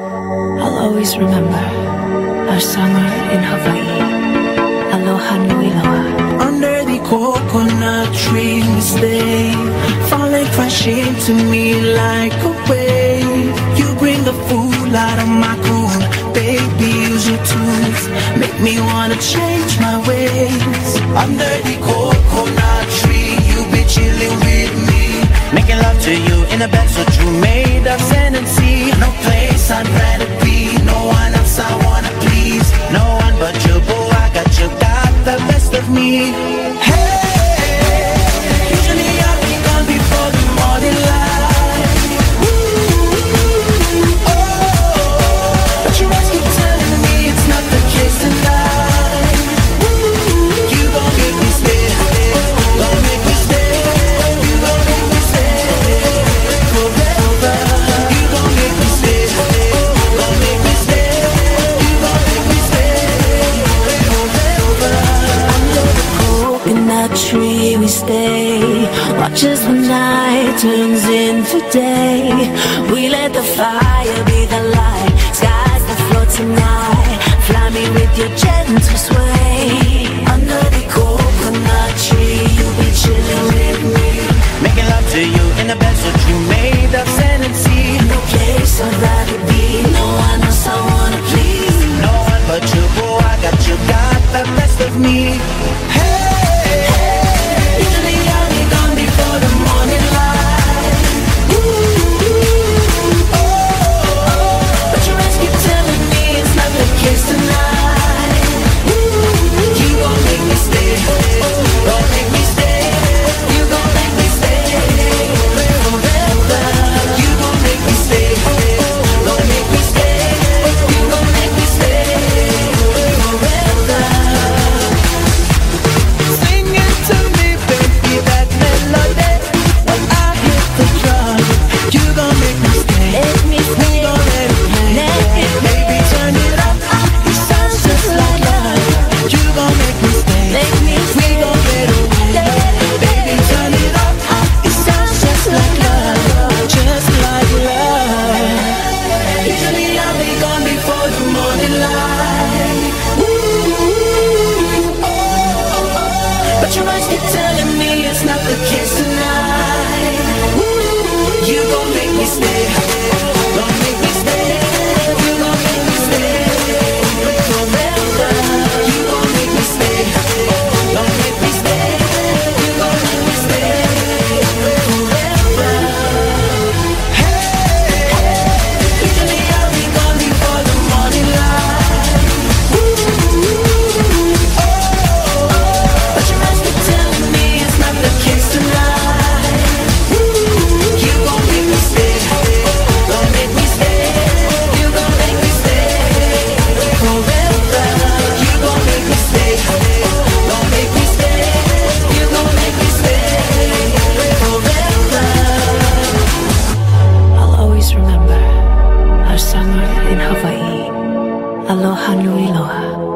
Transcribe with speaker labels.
Speaker 1: I'll always remember our summer in Hawaii. Aloha nui loa.
Speaker 2: Under the coconut tree we stay, falling crashing into me like a wave. You bring the food out of my cool, baby. Use your tools, make me wanna change my ways. Under the coconut. Making love to you in a bed so true. Made of sand and sea. No place I'd rather be. No one else I wanna please. No one but you, boo, I got you. Got the best of me.
Speaker 1: Watch as the night turns into day. We let the fire be the light. Sky's the floor tonight. Fly me with your gentle sway.
Speaker 2: too much to
Speaker 1: tell Aloha Nui Loa.